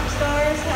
rock stars